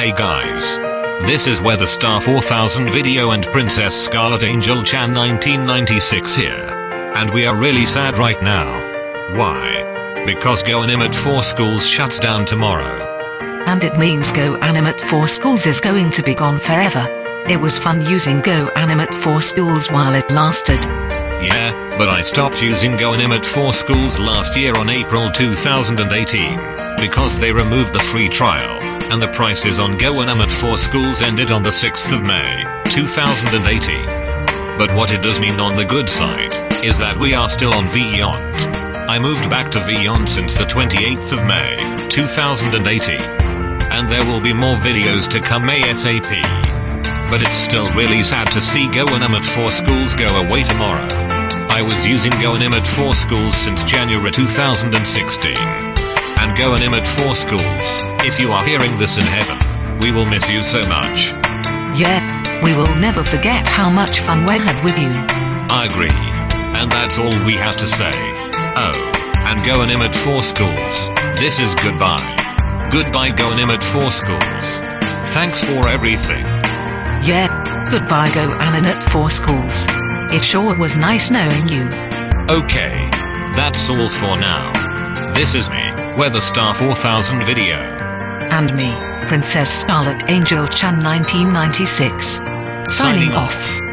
Hey guys. This is Weather Star 4000 Video and Princess Scarlet Angel Chan 1996 here. And we are really sad right now. Why? Because Go Animate 4 Schools shuts down tomorrow. And it means Go Animate 4 Schools is going to be gone forever. It was fun using Go Animate 4 Schools while it lasted. Yeah, but I stopped using Go Animate 4 Schools last year on April 2018. Because they removed the free trial. And the prices on Go Animate 4 Schools ended on the 6th of May, 2018. But what it does mean on the good side, is that we are still on Vyond. I moved back to Vyond since the 28th of May, 2018. And there will be more videos to come ASAP. But it's still really sad to see Go Animate 4 Schools go away tomorrow. I was using Go Animate 4 Schools since January 2016. And Go Animate 4 Schools, if you are hearing this in heaven, we will miss you so much. Yeah, we will never forget how much fun we had with you. I agree. And that's all we have to say. Oh, and Go and Animate 4 Schools, this is goodbye. Goodbye Go and Animate 4 Schools. Thanks for everything. Yeah, goodbye Go and Animate 4 Schools. It sure was nice knowing you. Okay. That's all for now. This is me, Weather Star 4000 Video. And me, Princess Scarlet Angel Chan 1996. Signing off.